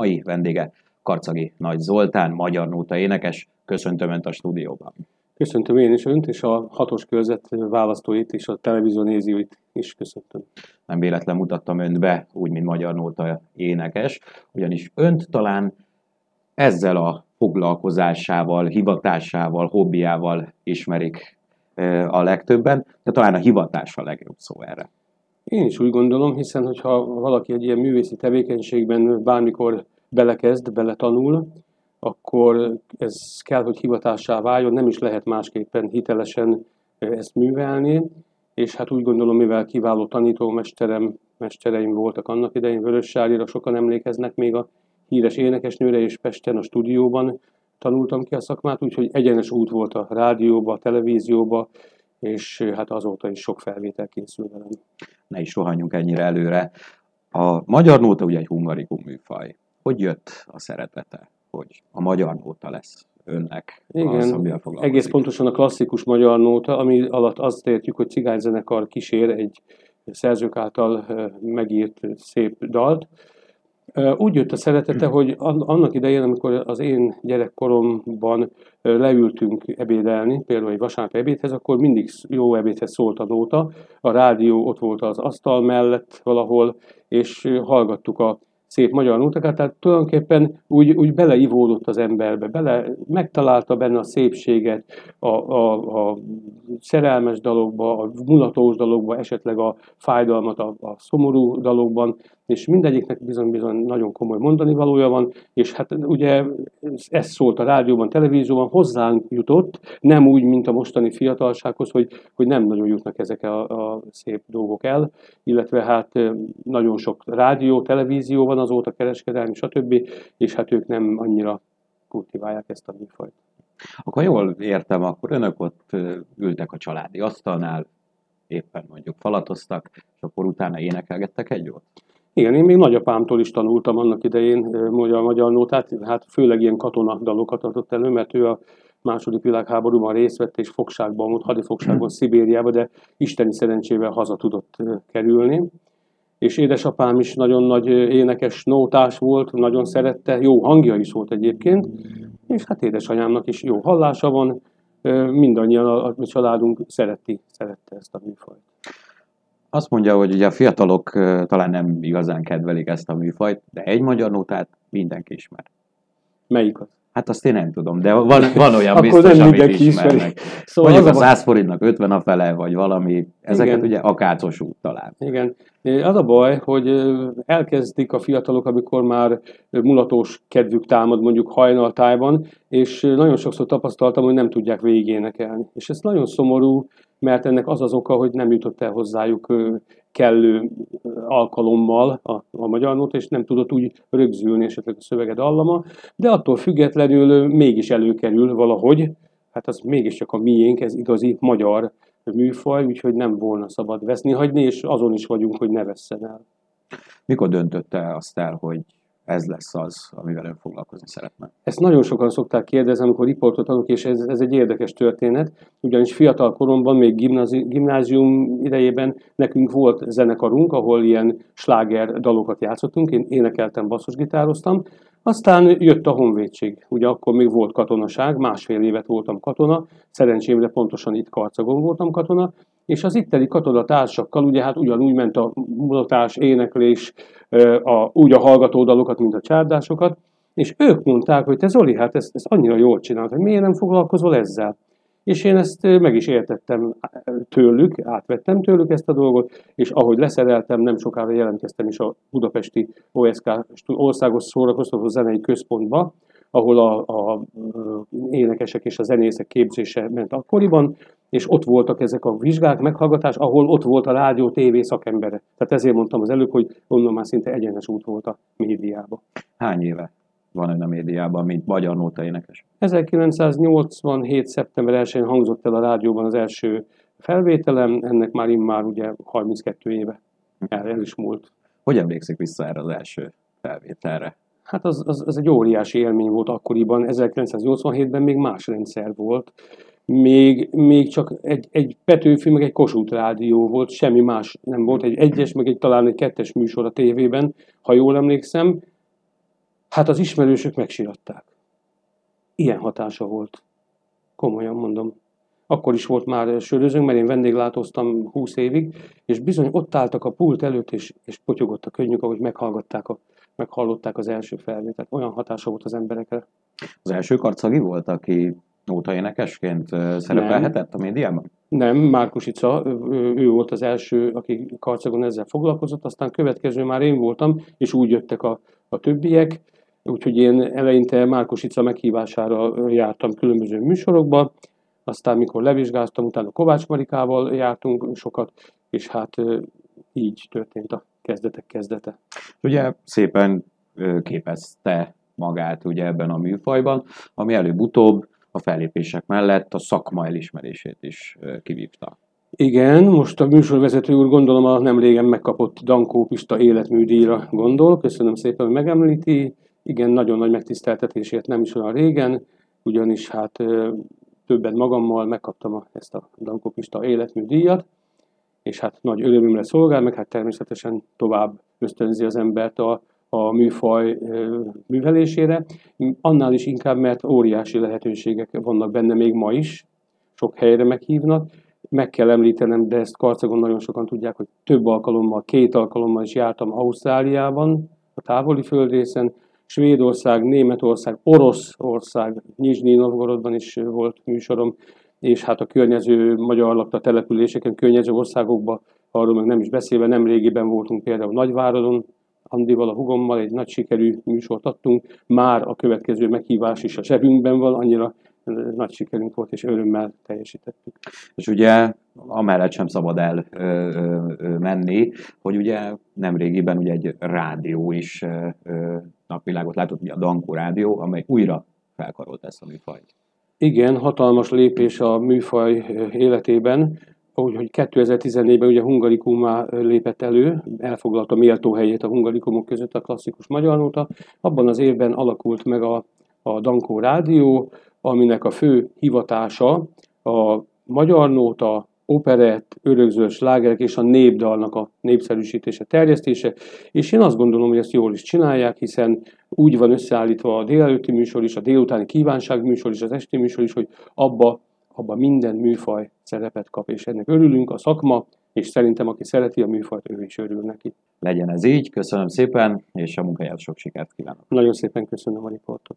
mai vendége Karcagi Nagy Zoltán, magyar nóta énekes. Köszöntöm Önt a stúdióban. Köszöntöm én is Önt, és a hatos körzet választóit és a televízió nézőit is köszöntöm. Nem véletlen mutattam Önt be, úgy, mint magyar nóta énekes, ugyanis Önt talán ezzel a foglalkozásával, hivatásával, hobbiával ismerik a legtöbben, de talán a hivatás a legjobb szó erre. Én is úgy gondolom, hiszen hogyha valaki egy ilyen művészi tevékenységben bármikor belekezd, beletanul, akkor ez kell, hogy hivatássá váljon, nem is lehet másképpen hitelesen ezt művelni, és hát úgy gondolom, mivel kiváló tanítómesterem, mestereim voltak annak idején, Vörös Sárira, sokan emlékeznek még a híres énekesnőre, és Pesten a stúdióban tanultam ki a szakmát, úgyhogy egyenes út volt a rádióba, a televízióba, és hát azóta is sok felvétel készül velem. Ne is rohanjunk ennyire előre. A magyar nóta ugye egy hungarikum műfaj. Hogy jött a szeretete, hogy a magyar nóta lesz önnek Igen, az, egész pontosan a klasszikus magyar nóta, ami alatt azt értjük, hogy cigányzenekar kísér egy szerzők által megírt szép dalt, úgy jött a szeretete, hogy annak idején, amikor az én gyerekkoromban leültünk ebédelni, például egy vasárnap ebédhez, akkor mindig jó ebédhez szólt a nóta. A rádió ott volt az asztal mellett valahol, és hallgattuk a szép magyar nótakát, tehát tulajdonképpen úgy, úgy beleivódott az emberbe, bele, megtalálta benne a szépséget a, a, a szerelmes dalokba, a mulatós dalokba, esetleg a fájdalmat a, a szomorú dalokban, és mindegyiknek bizony-bizony nagyon komoly mondani valója van, és hát ugye ez szólt a rádióban, televízióban, hozzánk jutott, nem úgy, mint a mostani fiatalsághoz, hogy, hogy nem nagyon jutnak ezek a, a szép dolgok el, illetve hát nagyon sok rádió, televízió van azóta, kereskedelmi, stb., és hát ők nem annyira kultiválják ezt a műfajt. Akkor jól értem, akkor önök ott ültek a családi asztalnál, éppen mondjuk falatoztak, és akkor utána énekelgettek egy jót? Igen, én még nagyapámtól is tanultam annak idején magyar, magyar nótát, hát főleg ilyen katonadalokat adott elő, mert ő a második világháborúban részt vett, és fogságban volt, hadifogságban Szibériában, de isteni szerencsével haza tudott kerülni. És édesapám is nagyon nagy énekes nótás volt, nagyon szerette, jó hangja is volt egyébként, és hát édesanyámnak is jó hallása van, mindannyian a, a családunk szereti, szerette ezt a műfajt. Azt mondja, hogy ugye a fiatalok talán nem igazán kedvelik ezt a műfajt, de egy magyar nótát mindenki ismer. Melyik az? Hát azt én nem tudom, de van, van olyan biztos, nem amit ismernek. Szóval Mondjuk a 100 forintnak 50 a fele, vagy valami, ezeket Igen. ugye akácos út talán. Igen. Az a baj, hogy elkezdik a fiatalok, amikor már mulatós kedvük támad mondjuk hajnaltájban, és nagyon sokszor tapasztaltam, hogy nem tudják végigénekelni. És ez nagyon szomorú, mert ennek az az oka, hogy nem jutott el hozzájuk kellő alkalommal a, a magyar nóta, és nem tudott úgy rögzülni esetleg a szöveged allama, de attól függetlenül mégis előkerül valahogy, hát az mégiscsak a miénk, ez igazi magyar műfaj, úgyhogy nem volna szabad veszni hagyni, és azon is vagyunk, hogy ne vesszen el. Mikor döntötte azt el, hogy ez lesz az, amivel ön foglalkozni szeretne. Ezt nagyon sokan szokták kérdezni, amikor riportot adok, és ez, ez egy érdekes történet, ugyanis fiatal koromban, még gimnázi, gimnázium idejében nekünk volt zenekarunk, ahol ilyen sláger dalokat játszottunk, én énekeltem, basszusgitároztam, aztán jött a honvédség, ugye akkor még volt katonaság, másfél évet voltam katona, szerencsémre pontosan itt Karcagon voltam katona, és az itteni katonatársakkal ugye hát ugyanúgy ment a mulatás, éneklés, a, úgy a hallgatódalokat, mint a csárdásokat, és ők mondták, hogy te Zoli, hát ezt, ezt annyira jól csinálod, hogy miért nem foglalkozol ezzel? És én ezt meg is értettem tőlük, átvettem tőlük ezt a dolgot, és ahogy leszereltem, nem sokára jelentkeztem is a budapesti OSK Országos Szórakoztató Zenei Központba, ahol a, a énekesek és a zenészek képzése ment akkoriban, és ott voltak ezek a vizsgák, meghallgatás, ahol ott volt a rádió, tévé szakembere. Tehát ezért mondtam az előbb, hogy onnan már szinte egyenes út volt a médiába. Hány éve van ön a médiában, mint magyar nóta énekes? 1987. szeptember 1-én hangzott el a rádióban az első felvételem, ennek már immár ugye 32 éve el, el is múlt. Hogy emlékszik vissza erre az első felvételre? Hát az, az, az egy óriási élmény volt akkoriban, 1987-ben még más rendszer volt. Még, még csak egy, egy Petőfi, meg egy Kossuth rádió volt, semmi más nem volt. Egy egyes, meg egy talán egy kettes műsor a tévében, ha jól emlékszem. Hát az ismerősök megsiratták. Ilyen hatása volt. Komolyan mondom. Akkor is volt már sörözőnk, mert én vendéglátóztam 20 évig, és bizony ott álltak a pult előtt, és, és potyogott a könnyük, ahogy meghallgatták a, meghallották az első felvételt. Olyan hatása volt az emberekre. Az első karcagi volt, aki énekesként szerepelhetett a médiában? Nem, Márkus Ica, ő, ő volt az első, aki karcagon ezzel foglalkozott, aztán következő már én voltam, és úgy jöttek a, a többiek, úgyhogy én eleinte Márkus Ica meghívására jártam különböző műsorokba, aztán mikor levizsgáztam, utána Kovács Marikával jártunk sokat, és hát így történt a kezdetek kezdete. Ugye szépen képezte magát ugye ebben a műfajban, ami előbb-utóbb a fellépések mellett a szakma elismerését is kivívta. Igen, most a műsorvezető úr gondolom a nem régen megkapott Dankó Pista életműdíjra gondol. Köszönöm szépen, hogy megemlíti. Igen, nagyon nagy megtiszteltetésért nem is olyan régen, ugyanis hát többet magammal megkaptam ezt a Dankó Pista életműdíjat, és hát nagy örömömre szolgál, meg hát természetesen tovább ösztönzi az embert a a műfaj művelésére, annál is inkább, mert óriási lehetőségek vannak benne még ma is, sok helyre meghívnak. Meg kell említenem, de ezt Karcagon nagyon sokan tudják, hogy több alkalommal, két alkalommal is jártam Ausztráliában, a távoli földrészen, Svédország, Németország, Oroszország, Nizsnyi Novgorodban is volt műsorom, és hát a környező magyar lakta településeken, környező országokban, arról meg nem is beszélve, nem régiben voltunk például Nagyváradon, Andival, a hugommal egy nagy sikerű műsort adtunk. Már a következő meghívás is a zsebünkben van, annyira nagy sikerünk volt, és örömmel teljesítettük. És ugye amellett sem szabad el ö, ö, menni, hogy ugye nemrégiben ugye egy rádió is ö, napvilágot látott, ugye a Dankó Rádió, amely újra felkarolt ezt a műfajt. Igen, hatalmas lépés a műfaj életében úgy, hogy 2014-ben ugye Hungarikum lépett elő, elfoglalta méltó helyét a hungarikumok között a klasszikus magyar nóta. Abban az évben alakult meg a, a Dankó Rádió, aminek a fő hivatása a magyar nóta, operett, örökzöld slágerek és a népdalnak a népszerűsítése, terjesztése, és én azt gondolom, hogy ezt jól is csinálják, hiszen úgy van összeállítva a délelőtti műsor is, a délutáni kívánság műsor is, az esti műsor is, hogy abba abban minden műfaj szerepet kap, és ennek örülünk a szakma, és szerintem aki szereti a műfajt, ő is örül neki. Legyen ez így, köszönöm szépen, és a munkáját sok sikert kívánok. Nagyon szépen köszönöm a riportot.